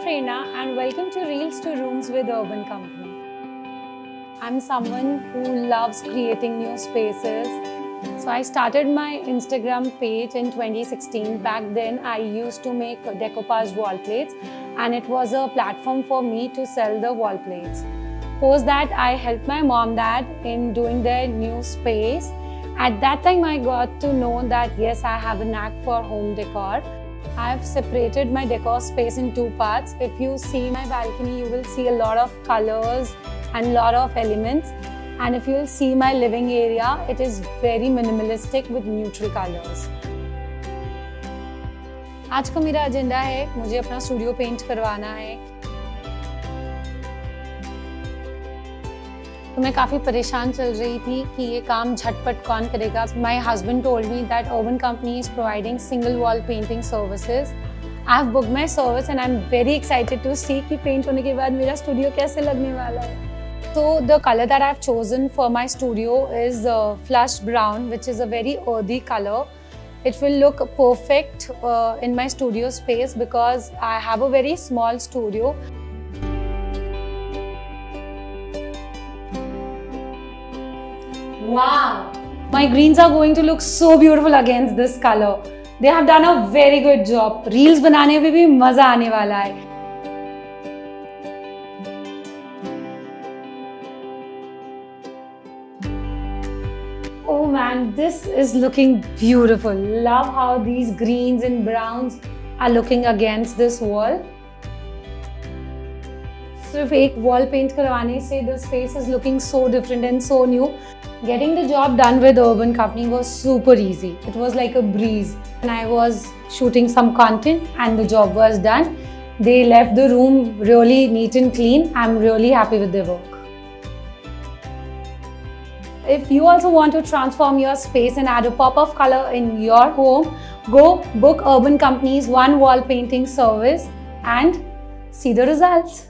Prerna and welcome to Reels to Rooms with Urban Company. I'm someone who loves creating new spaces. So I started my Instagram page in 2016. Back then I used to make decoupage wall plates and it was a platform for me to sell the wall plates. Post that I helped my mom dad in doing their new space. At that time I got to know that yes I have a knack for home decor I've separated my decor space in two parts. If you see my balcony, you will see a lot of colors and lot of elements. And if you will see my living area, it is very minimalistic with neutral colors. आज का मेरा agenda है मुझे अपना studio paint करवाना है तो मैं काफ़ी परेशान चल रही थी कि ये काम झटपट कौन करेगा। My husband told me that oven company is providing single wall painting services I have book my service and I am very excited to see कि पेंट होने के बाद मेरा स्टूडियो कैसे लगने वाला है। तो the colour that I have chosen for my studio is flush brown which is a very earthy colour it will look perfect in my studio space because I have a very small studio Wow! My greens are going to look so beautiful against this color. They have done a very good job. Reels बनाने में भी मजा आने वाला है. Oh man, this is looking beautiful. Love how these greens and browns are looking against this wall. सिर्फ एक wall paint करवाने से the space is looking so different and so new Getting the job done with Urban Company was super easy. It was like a breeze. And I was shooting some content and the job was done. They left the room really neat and clean. I'm really happy with their work. If you also want to transform your space and add a pop of color in your home, go book Urban Company's one wall painting service and see the results.